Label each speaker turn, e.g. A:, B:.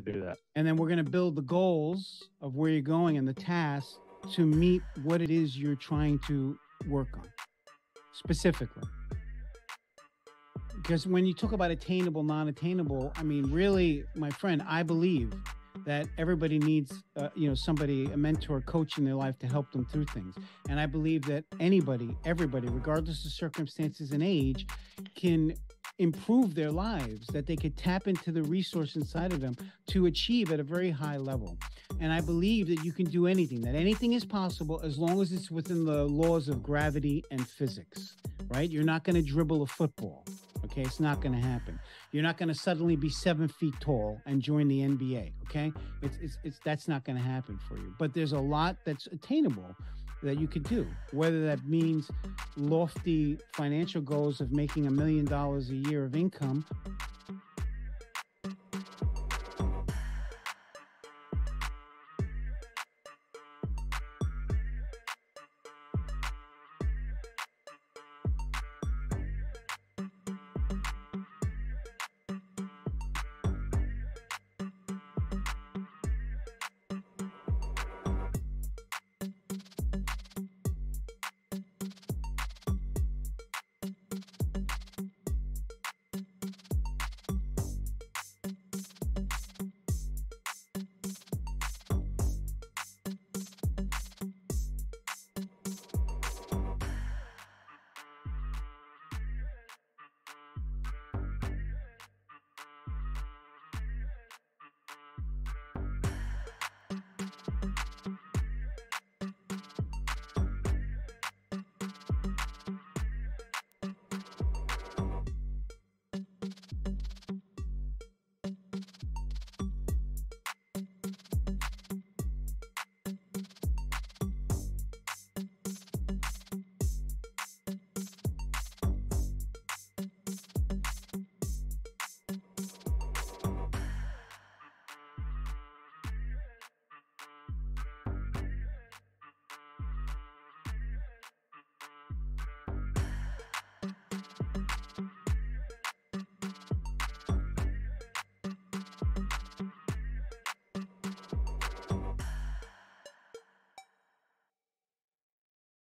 A: do that.
B: And then we're going to build the goals of where you're going and the tasks to meet what it is you're trying to work on specifically. Because when you talk about attainable, non attainable, I mean, really, my friend, I believe that everybody needs, uh, you know, somebody, a mentor, coach in their life to help them through things. And I believe that anybody, everybody, regardless of circumstances and age, can improve their lives, that they could tap into the resource inside of them to achieve at a very high level. And I believe that you can do anything, that anything is possible as long as it's within the laws of gravity and physics, right? You're not going to dribble a football. Okay, it's not going to happen. You're not going to suddenly be seven feet tall and join the NBA. Okay, it's it's, it's that's not going to happen for you. But there's a lot that's attainable that you could do. Whether that means lofty financial goals of making a million dollars a year of income,